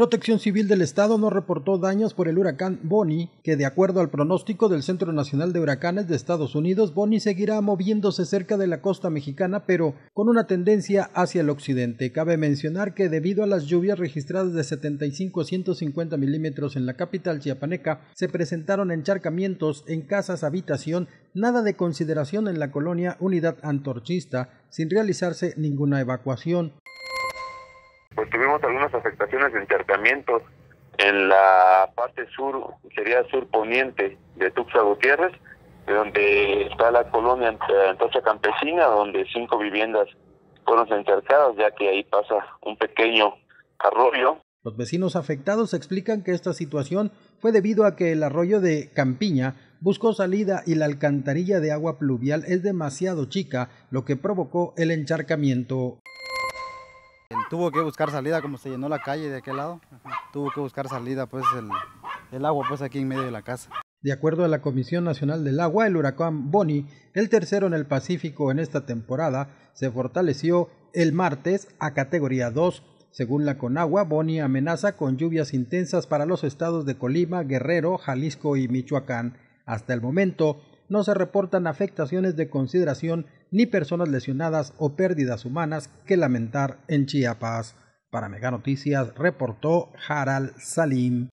Protección Civil del Estado no reportó daños por el huracán Bonnie, que de acuerdo al pronóstico del Centro Nacional de Huracanes de Estados Unidos, Bonnie seguirá moviéndose cerca de la costa mexicana, pero con una tendencia hacia el occidente. Cabe mencionar que debido a las lluvias registradas de 75 a 150 milímetros en la capital chiapaneca, se presentaron encharcamientos en casas habitación, nada de consideración en la colonia Unidad Antorchista, sin realizarse ninguna evacuación pues tuvimos algunas afectaciones de encharcamientos en la parte sur, sería sur poniente de Tuxtla Gutiérrez, donde está la colonia Antocha Campesina, donde cinco viviendas fueron encharcadas, ya que ahí pasa un pequeño arroyo. Los vecinos afectados explican que esta situación fue debido a que el arroyo de Campiña buscó salida y la alcantarilla de agua pluvial es demasiado chica, lo que provocó el encharcamiento. Tuvo que buscar salida, como se llenó la calle de aquel lado, tuvo que buscar salida, pues el, agua, pues aquí en medio de la casa. De acuerdo a la Comisión Nacional del Agua, el huracán Bonnie, el tercero en el Pacífico en esta temporada, se fortaleció el martes a categoría 2. Según la Conagua, Bonnie amenaza con lluvias intensas para los estados de Colima, Guerrero, Jalisco y Michoacán. Hasta el momento, no se reportan afectaciones de consideración ni personas lesionadas o pérdidas humanas que lamentar en Chiapas. Para Mega Noticias reportó Harald Salim.